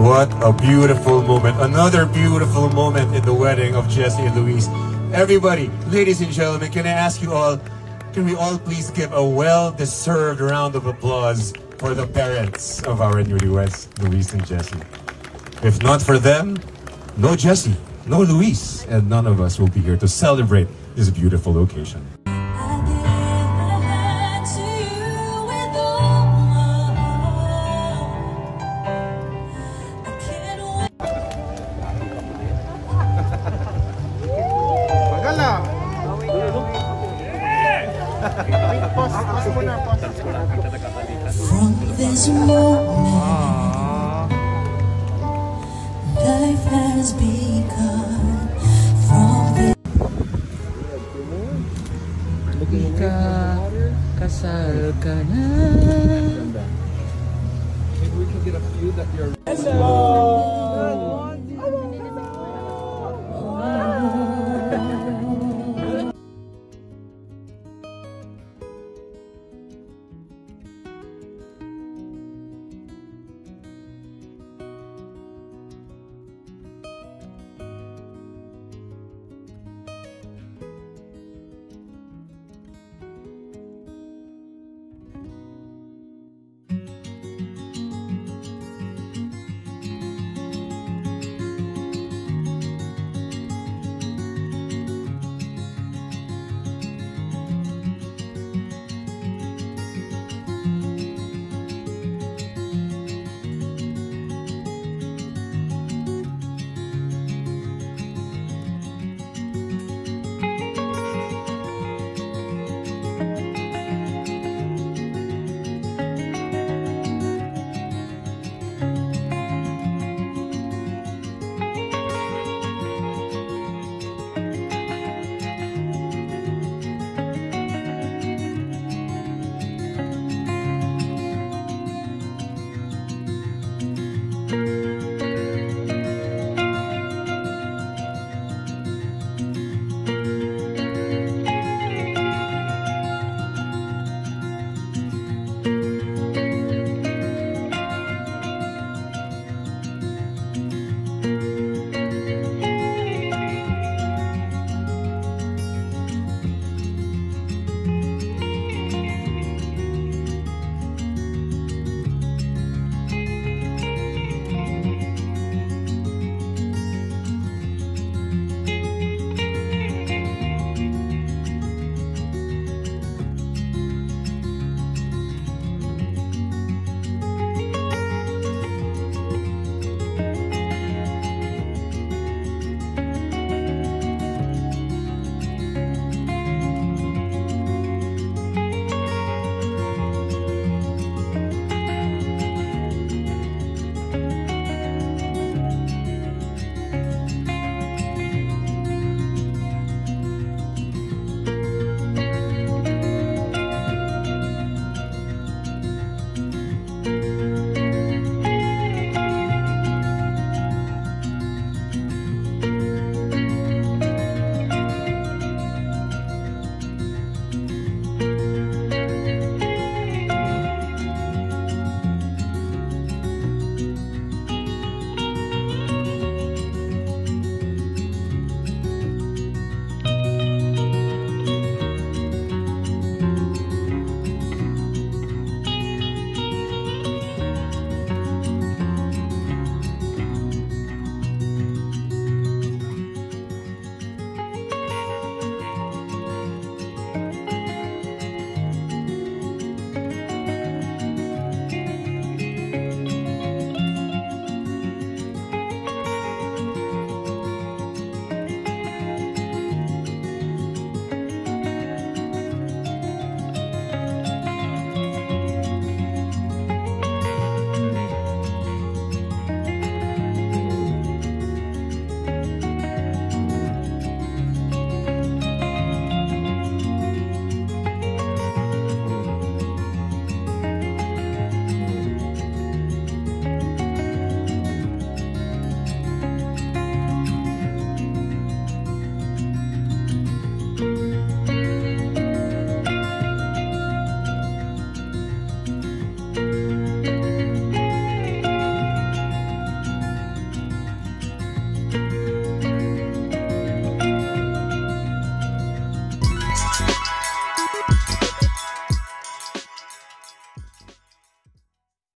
What a beautiful moment. Another beautiful moment in the wedding of Jessy and Luis. Everybody, ladies and gentlemen, can I ask you all, can we all please give a well-deserved round of applause for the parents of our newlyweds, Luis and Jessy. If not for them, no Jessy, no Luis, and none of us will be here to celebrate this beautiful occasion. From this moment, life has begun. From this Ika, kasal ka na. Maybe we can get a few that you're.